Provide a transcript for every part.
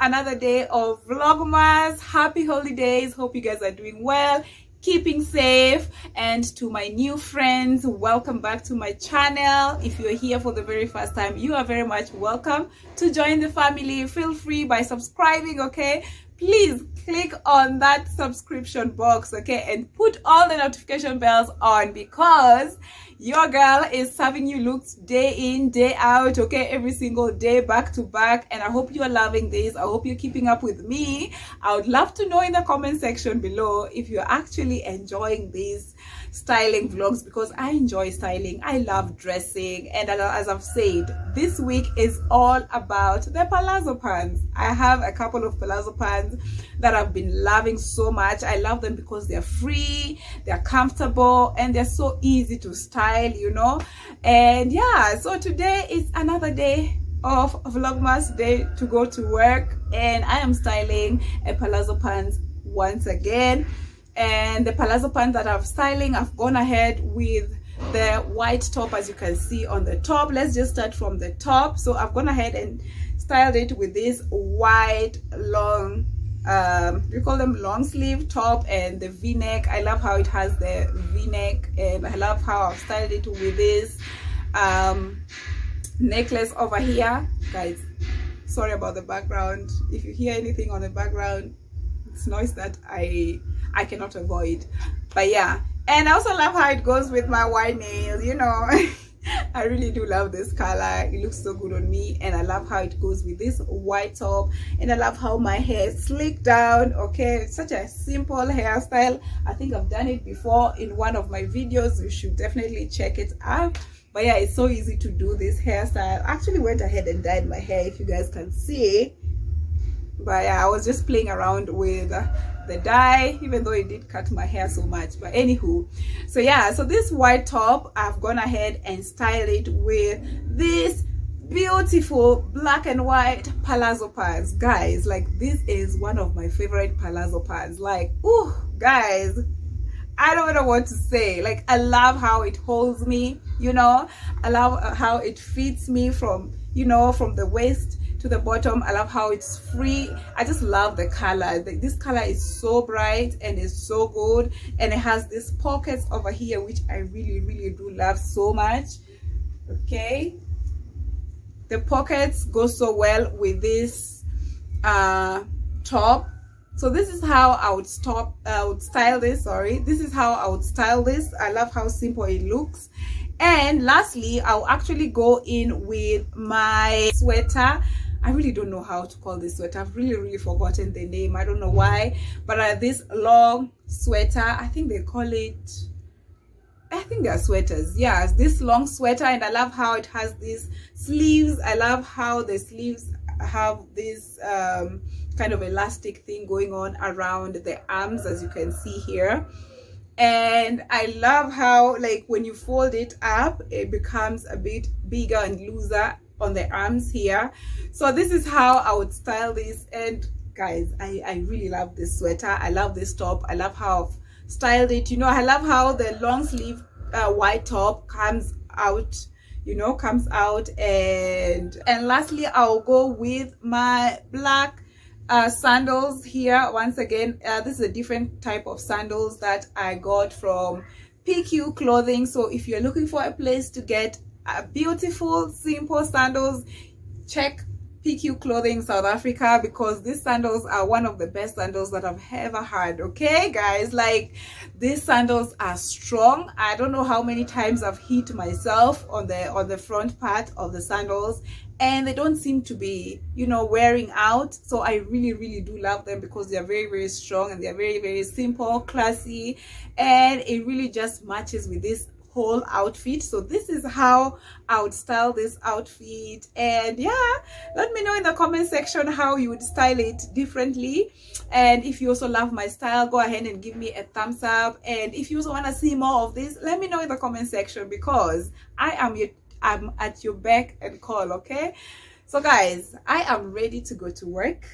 another day of Vlogmas. Happy holidays. Hope you guys are doing well, keeping safe. And to my new friends, welcome back to my channel. If you're here for the very first time, you are very much welcome to join the family. Feel free by subscribing, okay? Please click on that subscription box, okay? And put all the notification bells on because your girl is serving you looks day in day out okay every single day back to back and i hope you are loving this i hope you're keeping up with me i would love to know in the comment section below if you're actually enjoying these styling vlogs because i enjoy styling. I love dressing. And as i've said this week is all about the palazzo pants. I have a couple of palazzo pants that i've been loving so much. I love them because they're free they're comfortable and they're so easy to style you know? And yeah so today is another day of vlogmas day to go to work. And i am styling a palazzo pants once again and the palazzo pants that i'm styling i've gone ahead with the white top as you can see on the top. Let's just start from the top. So i've gone ahead and styled it with this white long um we call them long sleeve top and the v-neck. I love how it has the v-neck and i love how i've styled it with this um necklace over here. Guys sorry about the background. If you hear anything on the background it's noise that i I cannot avoid. But yeah, and I also love how it goes with my white nails, you know. I really do love this color. It looks so good on me and I love how it goes with this white top and I love how my hair slicked down. Okay, it's such a simple hairstyle. I think I've done it before in one of my videos. You should definitely check it out. But yeah, it's so easy to do this hairstyle. I actually went ahead and dyed my hair if you guys can see. But yeah, I was just playing around with the dye even though it did cut my hair so much but anywho so yeah so this white top i've gone ahead and styled it with this beautiful black and white palazzo pants guys like this is one of my favorite palazzo pants like oh guys I don't know what to say. Like, I love how it holds me, you know. I love how it fits me from, you know, from the waist to the bottom. I love how it's free. I just love the color. This color is so bright and it's so good. And it has these pockets over here which i really really do love so much. Okay. The pockets go so well with this uh top. So this is how i would stop i would style this sorry. This is how i would style this. I love how simple it looks. And lastly i'll actually go in with my sweater I really don't know how to call this sweater. I've really, really forgotten the name. I don't know why. But uh, this long sweater, I think they call it, I think they're sweaters. Yeah, this long sweater. And I love how it has these sleeves. I love how the sleeves have this um, kind of elastic thing going on around the arms, as you can see here and i love how like when you fold it up it becomes a bit bigger and looser on the arms here. So this is how i would style this. And guys i i really love this sweater. I love this top. I love how I've styled it. You know i love how the long sleeve uh, white top comes out you know comes out. And and lastly i'll go with my black uh, sandals here once again. Uh, this is a different type of sandals that i got from pq clothing. So if you're looking for a place to get beautiful simple sandals check PQ Clothing South Africa because these sandals are one of the best sandals that I've ever had. Okay, guys, like these sandals are strong. I don't know how many times I've hit myself on the on the front part of the sandals and they don't seem to be you know wearing out so i really really do love them because they are very very strong and they are very very simple classy and it really just matches with this whole outfit. So this is how i would style this outfit. And yeah let me know in the comment section how you would style it differently. And if you also love my style go ahead and give me a thumbs up. And if you also want to see more of this let me know in the comment section because i am your i'm at your beck and call okay? So guys i am ready to go to work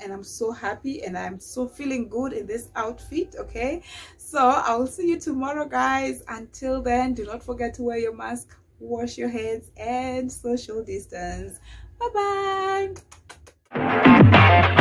and i'm so happy and i'm so feeling good in this outfit okay? So i will see you tomorrow guys. Until then do not forget to wear your mask wash your hands and social distance. Bye bye